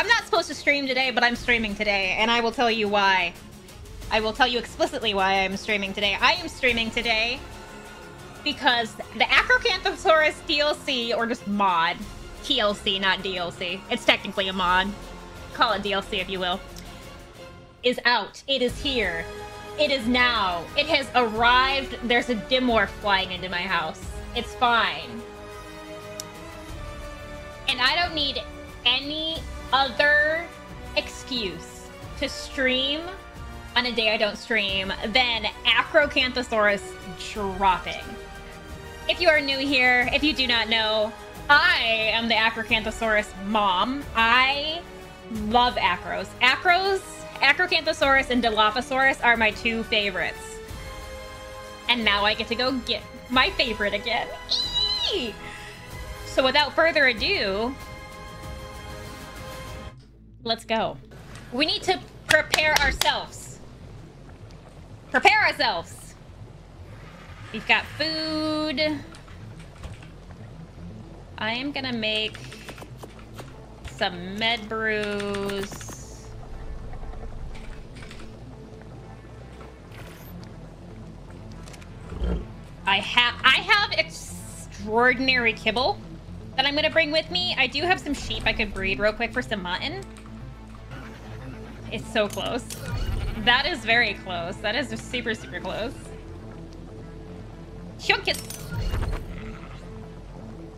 I'm not supposed to stream today, but I'm streaming today, and I will tell you why. I will tell you explicitly why I'm streaming today. I am streaming today because the Acrocanthosaurus DLC, or just mod, TLC, not DLC. It's technically a mod. Call it DLC if you will. Is out. It is here. It is now. It has arrived. There's a Dimorph flying into my house. It's fine. And I don't need any other excuse to stream on a day I don't stream than Acrocanthosaurus dropping. If you are new here, if you do not know, I am the Acrocanthosaurus mom. I love acros. Acros, Acrocanthosaurus, and Dilophosaurus are my two favorites. And now I get to go get my favorite again. Eee! So without further ado, let's go. We need to prepare ourselves. Prepare ourselves. We've got food. I am gonna make some med brews. I have I have extraordinary kibble that I'm gonna bring with me. I do have some sheep I could breed real quick for some mutton. It's so close. That is very close. That is super, super close. Chunkus!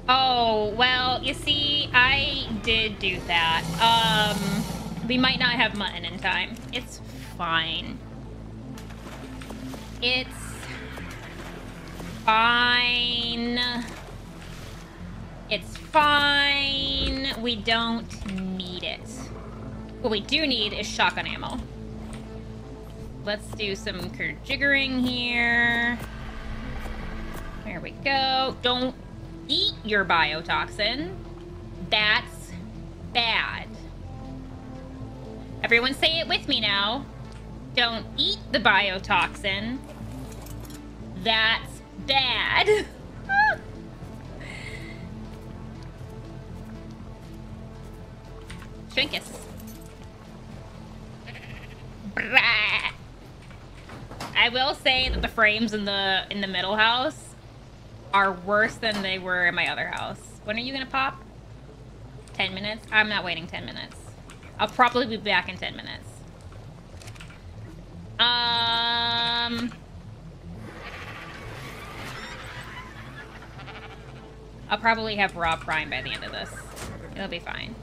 Oh, well, you see, I did do that. Um, we might not have mutton in time. It's fine. It's fine. It's fine. We don't. What we do need is shotgun ammo. Let's do some jiggering here. There we go. Don't eat your biotoxin. That's bad. Everyone say it with me now. Don't eat the biotoxin. That's bad. Trinkus. I will say that the frames in the in the middle house are worse than they were in my other house. When are you gonna pop? 10 minutes? I'm not waiting 10 minutes. I'll probably be back in 10 minutes. Um... I'll probably have raw prime by the end of this. It'll be fine.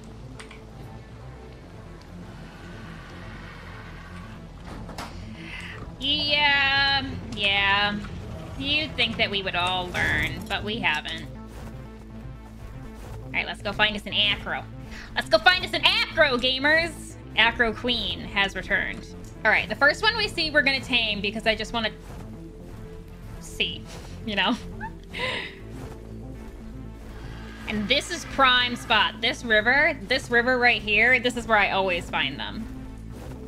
Yeah, yeah. You'd think that we would all learn, but we haven't. Alright, let's go find us an acro. Let's go find us an acro, gamers! Acro Queen has returned. Alright, the first one we see we're gonna tame because I just want to see, you know? and this is prime spot. This river, this river right here, this is where I always find them.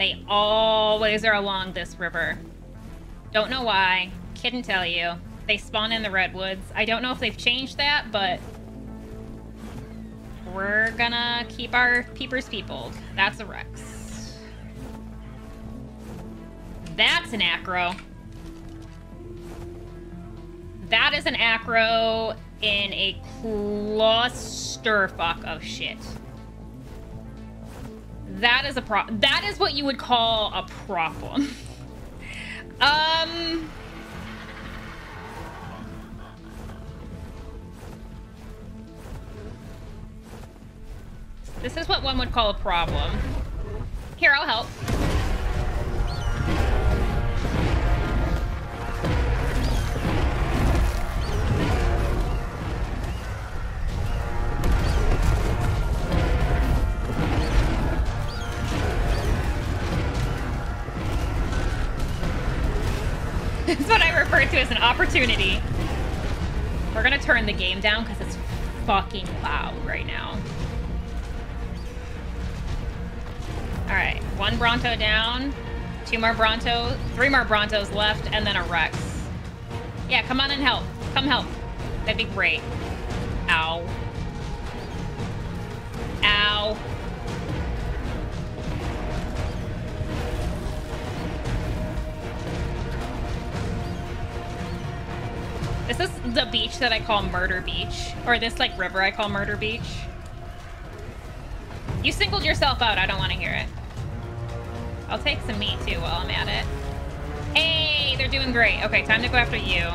They always are along this river. Don't know why. Couldn't tell you. They spawn in the redwoods. I don't know if they've changed that, but we're gonna keep our peepers peopled. That's a Rex. That's an acro. That is an acro in a clusterfuck of shit. That is a pro- that is what you would call a problem. um... This is what one would call a problem. Here, I'll help. To as an opportunity. We're gonna turn the game down because it's fucking loud right now. Alright, one Bronto down, two more Bronto, three more Brontos left, and then a Rex. Yeah, come on and help. Come help. That'd be great. The beach that I call Murder Beach? Or this, like, river I call Murder Beach? You singled yourself out. I don't want to hear it. I'll take some meat, too, while I'm at it. Hey, they're doing great. Okay, time to go after you.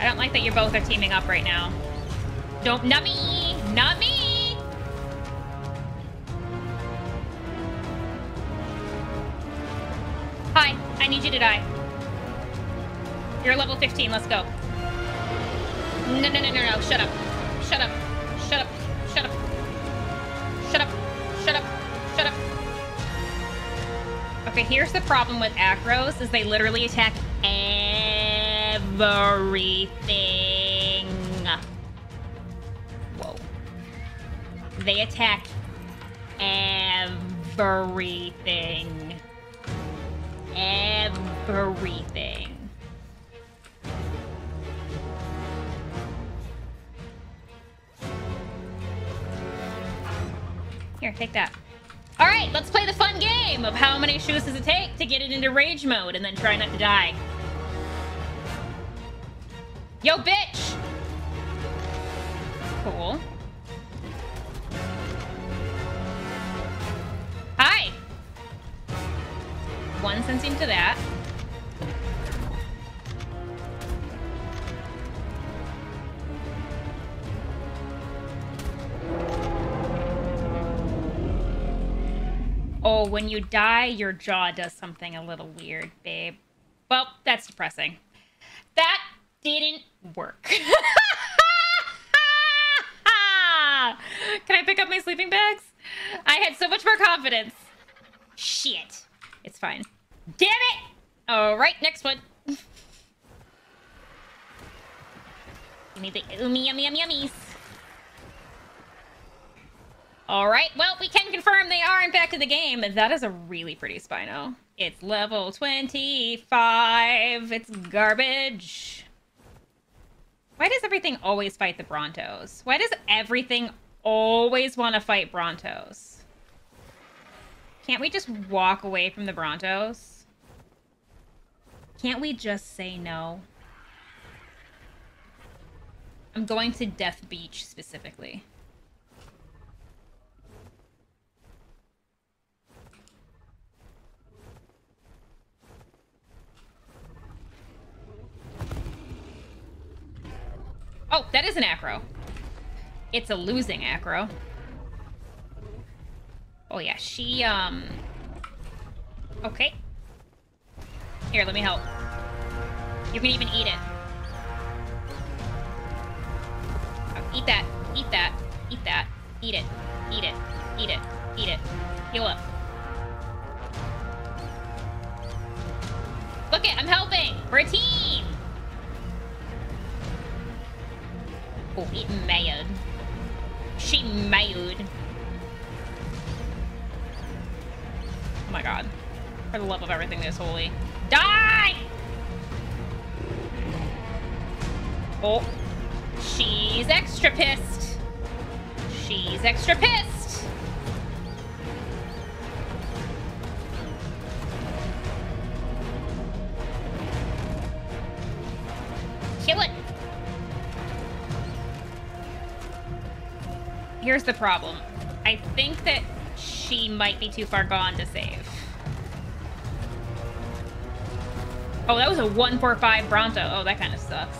I don't like that you both are teaming up right now. Don't, not me, not me. Hi, I need you to die. You're level 15, let's go. No, no, no, no, no, shut up. Shut up. Shut up. Shut up. Shut up. Shut up. Shut up. Okay, here's the problem with acros, is they literally attack everything. Whoa. They attack everything. Everything. Here, take that. All right, let's play the fun game of how many shoes does it take to get it into rage mode and then try not to die. Yo, bitch! Cool. Hi! One sensing to that. When you die, your jaw does something a little weird, babe. Well, that's depressing. That didn't work. Can I pick up my sleeping bags? I had so much more confidence. Shit. It's fine. Damn it! All right, next one. Give me the yummy, yummy, yummy, yummies. All right, well, we can confirm they are in fact in the game. That is a really pretty Spino. It's level 25. It's garbage. Why does everything always fight the Brontos? Why does everything always want to fight Brontos? Can't we just walk away from the Brontos? Can't we just say no? I'm going to Death Beach specifically. Oh, that is an acro. It's a losing acro. Oh yeah, she, um... Okay. Here, let me help. You can even eat it. Oh, eat that. Eat that. Eat that. Eat it. Eat it. Eat it. Eat it. Heal up. Look it, I'm helping! We're a team! Oh, it mad. She mad. Oh my god. For the love of everything that's holy. Die! Oh. She's extra pissed. She's extra pissed. Here's the problem. I think that she might be too far gone to save. Oh, that was a 145 Bronto. Oh, that kind of sucks.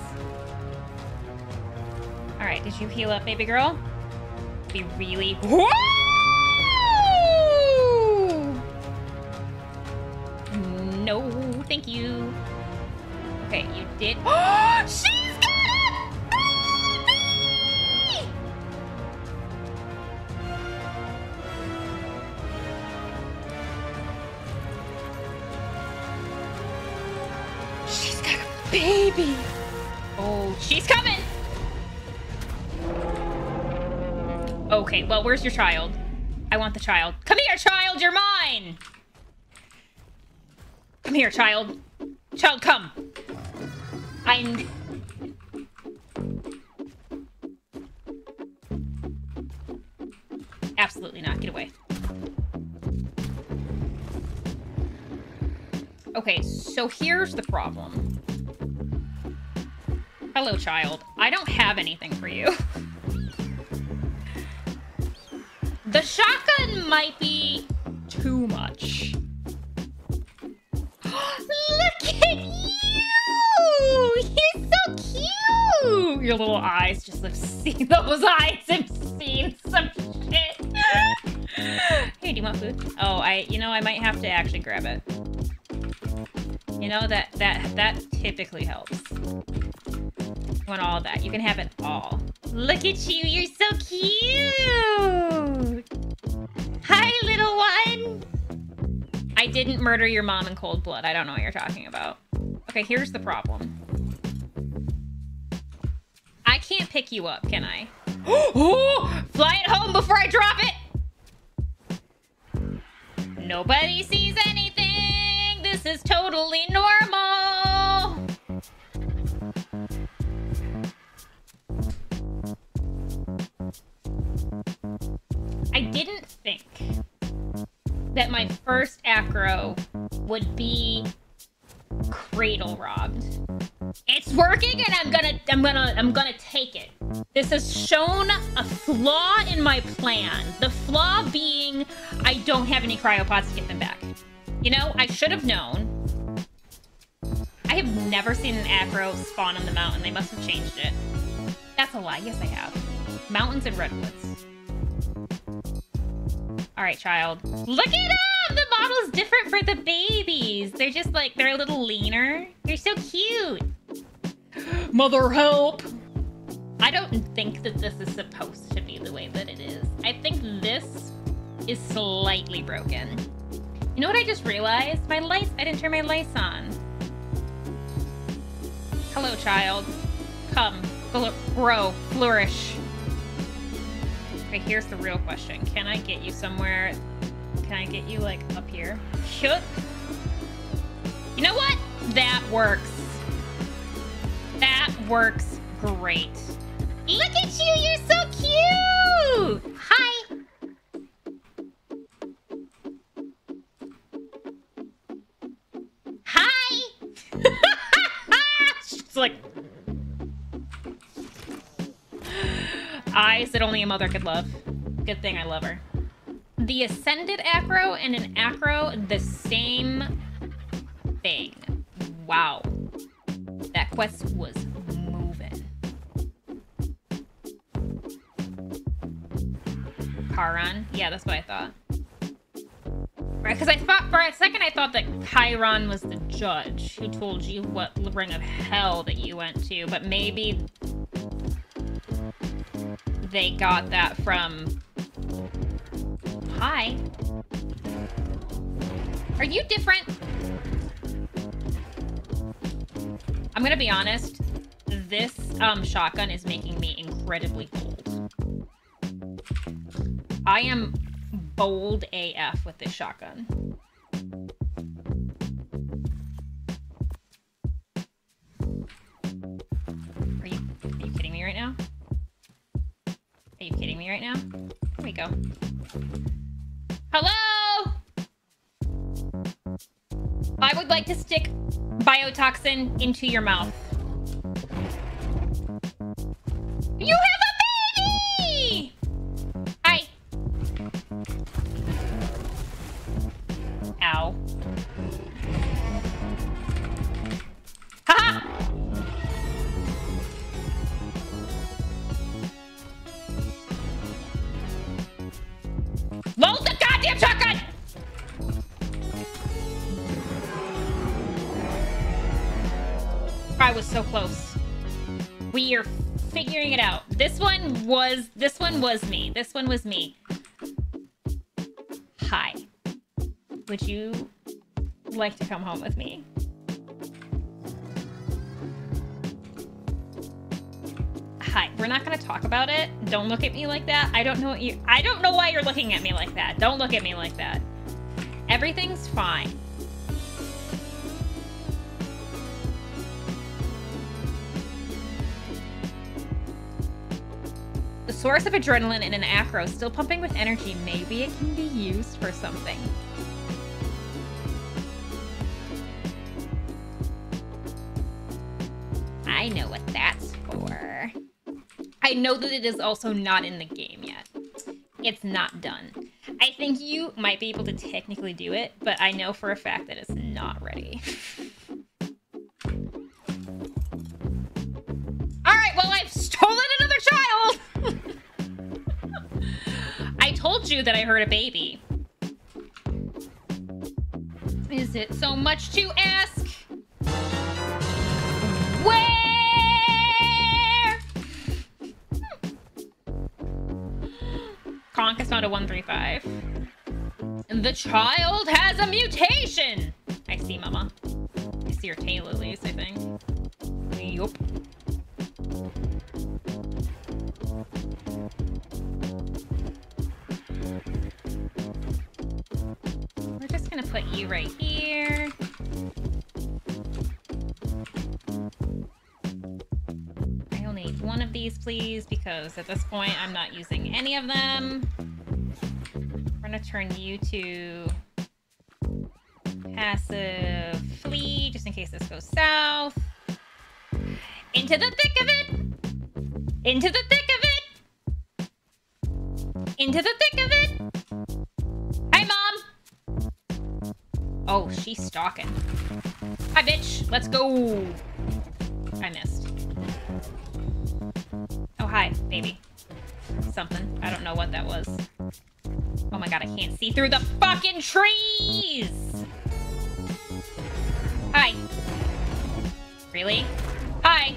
All right, did you heal up, baby girl? Be really... Woo! No, thank you. Okay, you did... She's baby. Oh, she's coming. Okay, well, where's your child? I want the child. Come here, child, you're mine. Come here, child. Child, come. I'm... Absolutely not. Get away. Okay, so here's the problem. Hello, child. I don't have anything for you. the shotgun might be too much. Look at you! You're so cute! Your little eyes just have seen those eyes have seen some shit. hey, do you want food? Oh, I, you know, I might have to actually grab it. You know, that, that, that typically helps. Want all that. You can have it all. Look at you, you're so cute! Hi, little one! I didn't murder your mom in cold blood. I don't know what you're talking about. Okay, here's the problem. I can't pick you up, can I? oh, fly it home before I drop it! Nobody sees anything! This is totally normal! Didn't think that my first acro would be cradle robbed. It's working and I'm gonna I'm gonna I'm gonna take it. This has shown a flaw in my plan. The flaw being I don't have any cryopods to get them back. You know, I should have known. I have never seen an acro spawn on the mountain. They must have changed it. That's a lie. Yes, I have. Mountains and redwoods. All right, child. Look at them! The model's different for the babies. They're just like, they're a little leaner. You're so cute. Mother help! I don't think that this is supposed to be the way that it is. I think this is slightly broken. You know what I just realized? My lights, I didn't turn my lights on. Hello, child. Come, grow, flourish. Okay, here's the real question. Can I get you somewhere? Can I get you, like, up here? Shoot. You know what? That works. That works great. Look at you! You're so cute! Hi! Hi! Like... Eyes that only a mother could love. Good thing I love her. The Ascended Acro and an Acro, the same thing. Wow. That quest was moving. Charon? Yeah, that's what I thought. Right, because I thought for a second I thought that Chiron was the judge who told you what ring of hell that you went to, but maybe they got that from... Hi. Are you different? I'm gonna be honest. This um, shotgun is making me incredibly cold. I am bold AF with this shotgun. Right now? Here we go. Hello? I would like to stick biotoxin into your mouth. Was this one was me. This one was me. Hi. Would you like to come home with me? Hi. We're not going to talk about it. Don't look at me like that. I don't know what you I don't know why you're looking at me like that. Don't look at me like that. Everything's fine. source of adrenaline in an acro still pumping with energy. Maybe it can be used for something. I know what that's for. I know that it is also not in the game yet. It's not done. I think you might be able to technically do it, but I know for a fact that it's not ready. you that I heard a baby. Is it so much to ask? Where? Conk is not a 135. The child has a mutation! I see, Mama. I see your tail least, I think. Yup. You right here. I only need one of these, please, because at this point I'm not using any of them. We're gonna turn you to passive flee, just in case this goes south. Into the thick of it! Into the Let's go! I missed. Oh, hi, baby. Something. I don't know what that was. Oh my god, I can't see through the fucking trees! Hi. Really? Hi.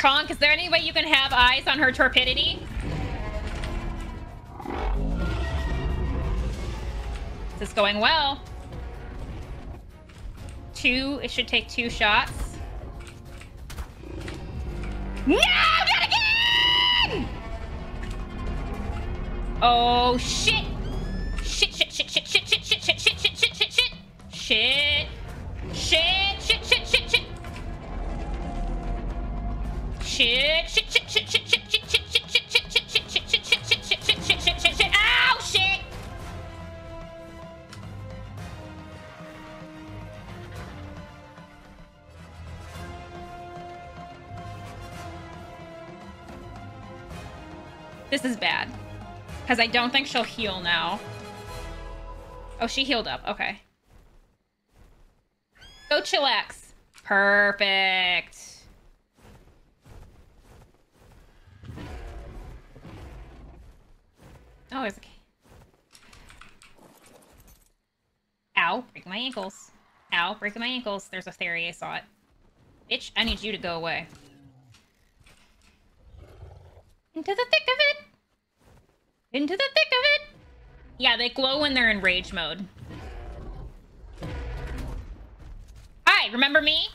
Conk, is there any way you can have eyes on her torpidity? This is going well. Two, it should take two shots. No, not again! Oh, shit. I don't think she'll heal now. Oh, she healed up. Okay. Go chillax. Perfect. Oh, it's a... Ow, breaking my ankles. Ow, breaking my ankles. There's a theory, I saw it. Bitch, I need you to go away. Into the thick of it! Into the thick of it! Yeah, they glow when they're in rage mode. Hi, remember me?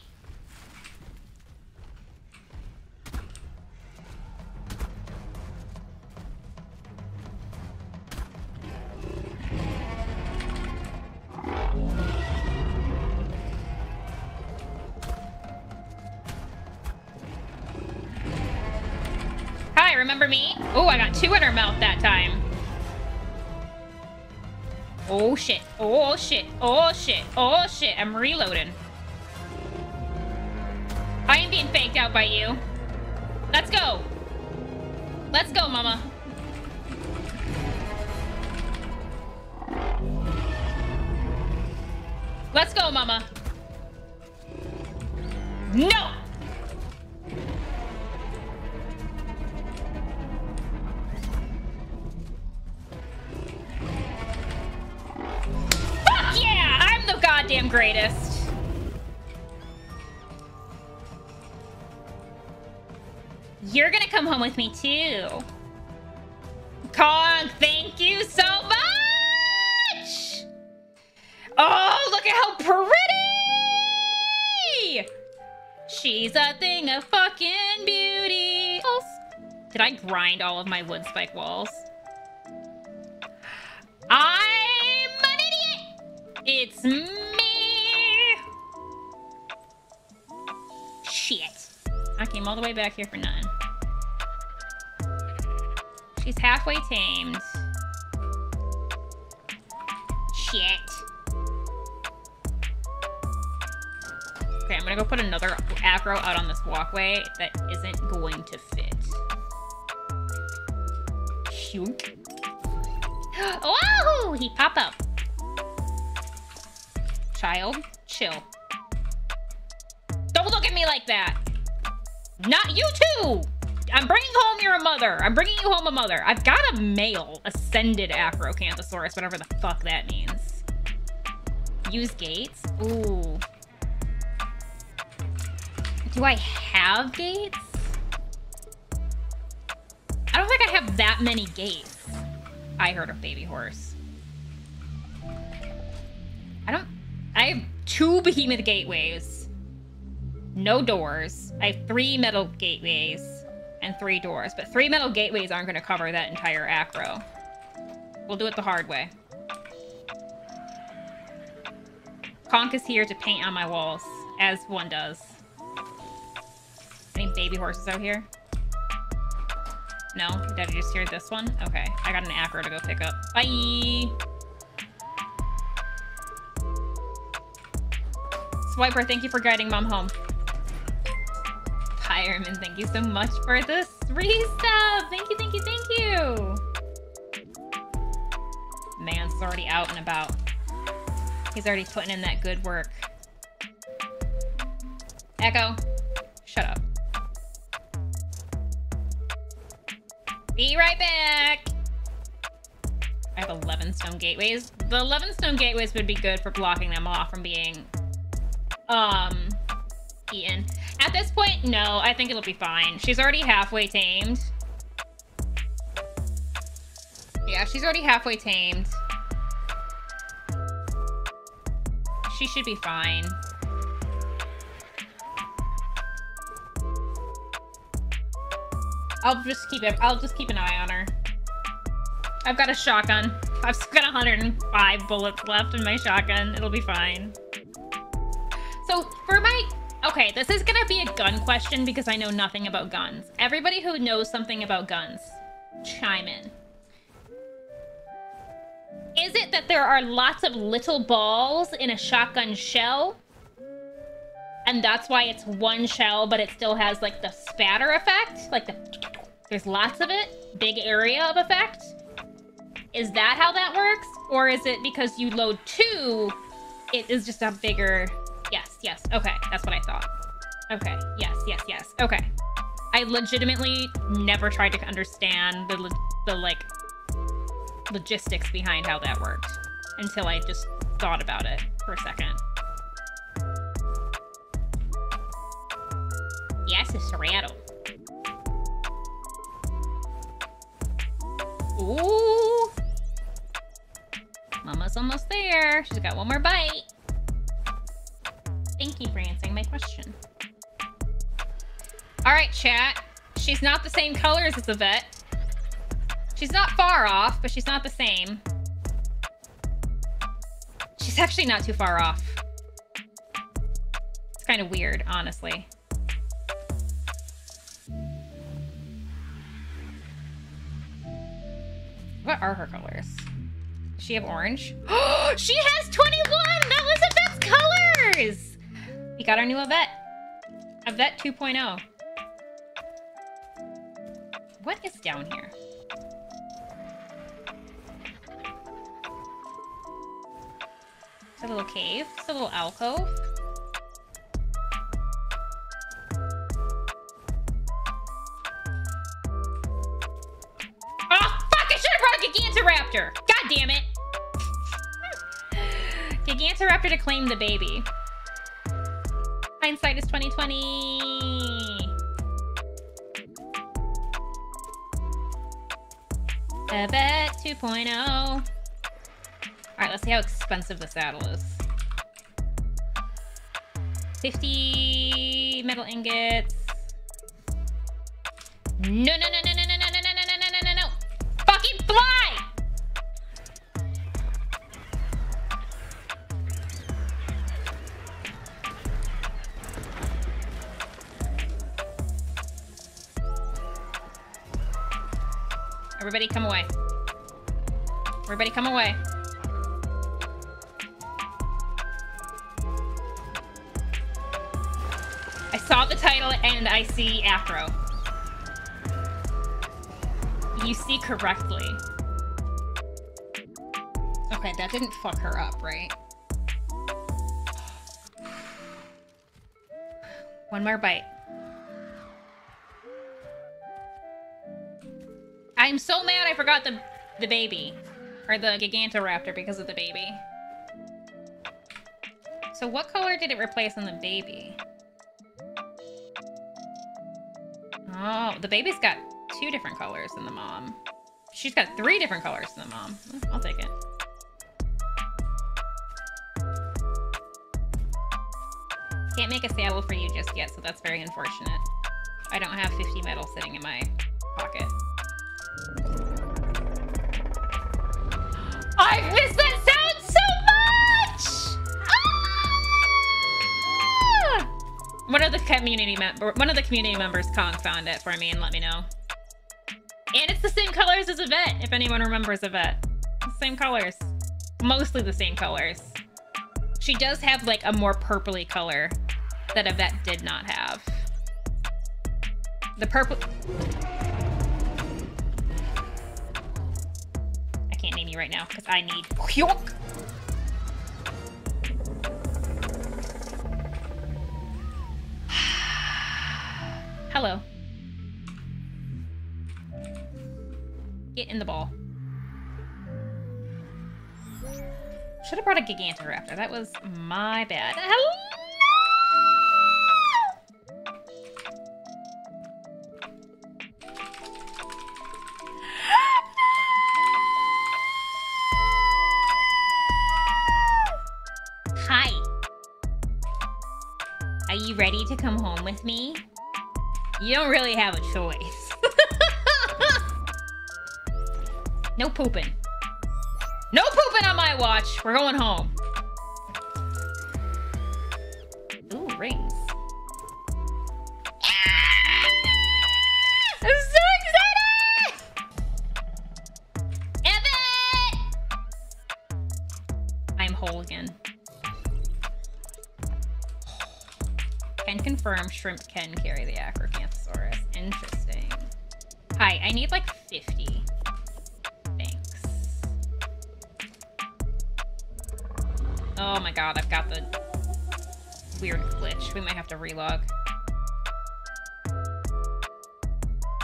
Two in her mouth that time. Oh shit. Oh shit. Oh shit. Oh shit. I'm reloading. I am being faked out by you. Let's go. Let's go, mama. Let's go, mama. No! Greatest. You're gonna come home with me too. Kong, thank you so much! Oh, look at how pretty! She's a thing of fucking beauty. Did I grind all of my wood spike walls? I'm an idiot! It's I came all the way back here for none. She's halfway tamed. Shit. Okay, I'm gonna go put another aggro out on this walkway that isn't going to fit. Shunk. Whoa! He popped up. Child, chill. Don't look at me like that. Not you too! I'm bringing home your mother. I'm bringing you home a mother. I've got a male ascended Acrocanthosaurus, whatever the fuck that means. Use gates? Ooh. Do I have gates? I don't think I have that many gates. I heard a baby horse. I don't... I have two behemoth gateways. No doors. I have three metal gateways and three doors. But three metal gateways aren't going to cover that entire acro. We'll do it the hard way. Conk is here to paint on my walls, as one does. Any baby horses out here? No? Did I just hear this one? Okay. I got an acro to go pick up. Bye! Swiper, thank you for guiding mom home. Fireman, thank you so much for the resub! Thank you, thank you, thank you! Man's already out and about. He's already putting in that good work. Echo, shut up. Be right back! I have 11 stone gateways. The 11 stone gateways would be good for blocking them off from being, um, eaten. At this point, no, I think it'll be fine. She's already halfway tamed. Yeah, she's already halfway tamed. She should be fine. I'll just keep it. I'll just keep an eye on her. I've got a shotgun. I've got 105 bullets left in my shotgun. It'll be fine. Okay, this is gonna be a gun question because I know nothing about guns. Everybody who knows something about guns, chime in. Is it that there are lots of little balls in a shotgun shell? And that's why it's one shell, but it still has like the spatter effect? Like the... There's lots of it? Big area of effect? Is that how that works? Or is it because you load two, it is just a bigger... Yes. Okay, that's what I thought. Okay, yes, yes, yes. Okay. I legitimately never tried to understand the, the like, logistics behind how that worked until I just thought about it for a second. Yes, it's Serrato. Ooh. Mama's almost there. She's got one more bite. Thank you for answering my question. All right, chat. She's not the same colors as Evette. She's not far off, but she's not the same. She's actually not too far off. It's kind of weird, honestly. What are her colors? Does she have orange? she has 21! That was Evette's colors! We got our new Evette. Evette 2.0. What is down here? It's a little cave. It's a little alcove. Oh, Gigantoraptor! God damn it! Gigantoraptor to claim the baby. Hindsight is 2020. Evette 2.0. All right, let's see how expensive the saddle is. 50 metal ingots. No, no, no, no, no, no, no, no, Everybody come away. I saw the title and I see Afro. You see correctly. Okay, that didn't fuck her up, right? One more bite. I'm so mad I forgot the the baby. Or the Gigantoraptor because of the baby. So what color did it replace on the baby? Oh, the baby's got two different colors than the mom. She's got three different colors than the mom. Mm, I'll take it. Can't make a saddle for you just yet, so that's very unfortunate. I don't have 50 metal sitting in my pocket. I've missed that sound so much! Ah! One of the community member, one of the community members, Kong, found it for me and let me know. And it's the same colors as Evette, if anyone remembers Evette. Same colors. Mostly the same colors. She does have like a more purpley color that Evette did not have. The purple... I can't name you right now because I need... Hello. Get in the ball. Should have brought a Gigantoraptor. That was my bad. Hello! With me? You don't really have a choice. no pooping. No pooping on my watch. We're going home. Ooh, rings. Confirm shrimp can carry the Acrocanthosaurus. Interesting. Hi, I need like 50. Thanks. Oh my god, I've got the weird glitch. We might have to relog.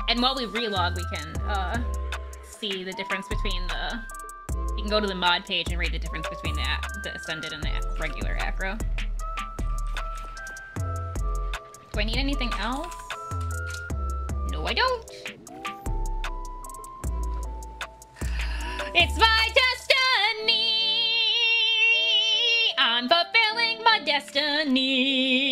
And while we relog, we can uh, see the difference between the... You can go to the mod page and read the difference between the, the Ascended and the regular Acro. Do I need anything else? No, I don't. It's my destiny. I'm fulfilling my destiny.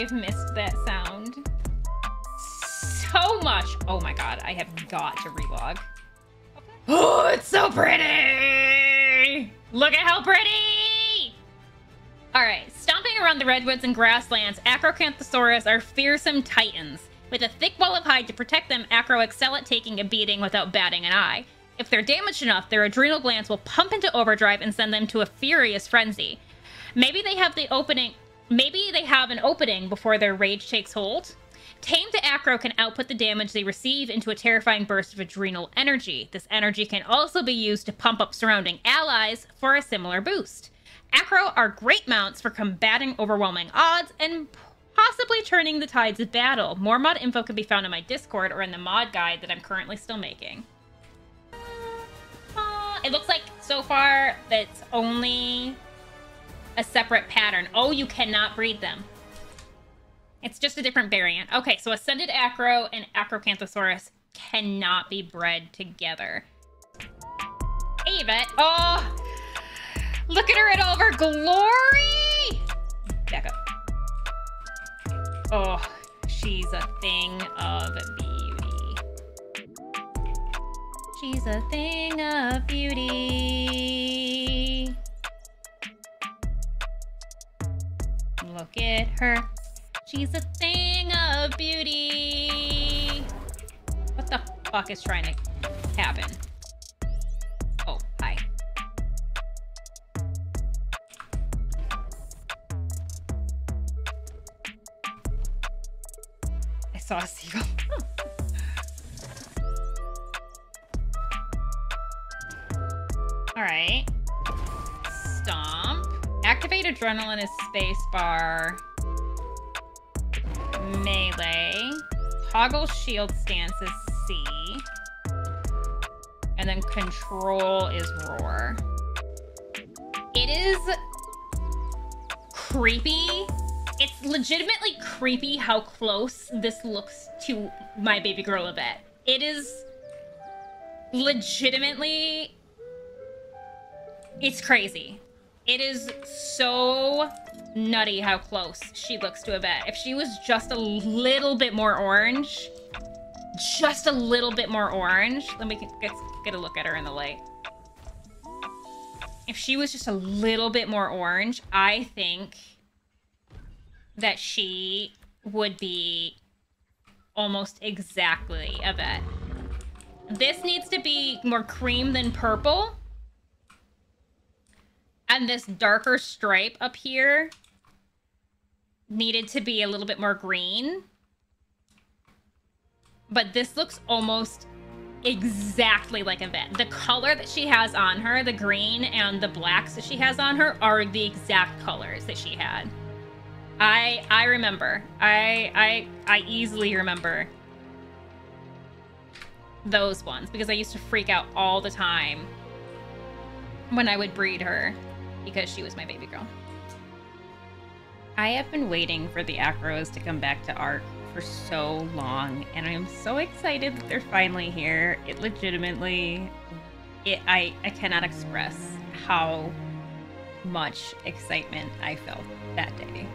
I've missed that sound so much. Oh my god, I have got to relog. Oh, it's so pretty! Look at how pretty! Alright, stomping around the redwoods and grasslands, Acrocanthosaurus are fearsome titans. With a thick wall of hide to protect them, Acro excel at taking a beating without batting an eye. If they're damaged enough, their adrenal glands will pump into overdrive and send them to a furious frenzy. Maybe they have the opening maybe they have an opening before their rage takes hold. Tamed Acro can output the damage they receive into a terrifying burst of adrenal energy. This energy can also be used to pump up surrounding allies for a similar boost. Acro are great mounts for combating overwhelming odds and possibly turning the tides of battle. More mod info can be found in my Discord or in the mod guide that I'm currently still making. Uh, it looks like so far that's only a separate pattern. Oh, you cannot breed them. It's just a different variant. Okay, so Ascended Acro and Acrocanthosaurus cannot be bred together. Evette. Oh, look at her in all her glory! Back up. Oh, she's a thing of beauty. She's a thing of beauty. Look at her. She's a thing of beauty. What the fuck is trying to happen? Oh, hi. I saw a seagull. All right. Activate adrenaline is spacebar. Melee. Toggle shield stance is C. And then control is roar. It is creepy. It's legitimately creepy how close this looks to my baby girl a bit. It is legitimately it's crazy. It is so nutty how close she looks to Evette. If she was just a little bit more orange, just a little bit more orange, then we can get, get a look at her in the light. If she was just a little bit more orange, I think that she would be almost exactly Evette. This needs to be more cream than purple. And this darker stripe up here needed to be a little bit more green. But this looks almost exactly like Evette. The color that she has on her, the green and the blacks that she has on her, are the exact colors that she had. I I remember. I I I easily remember those ones because I used to freak out all the time when I would breed her because she was my baby girl. I have been waiting for the Acros to come back to ARK for so long, and I'm so excited that they're finally here. It legitimately, it I, I cannot express how much excitement I felt that day.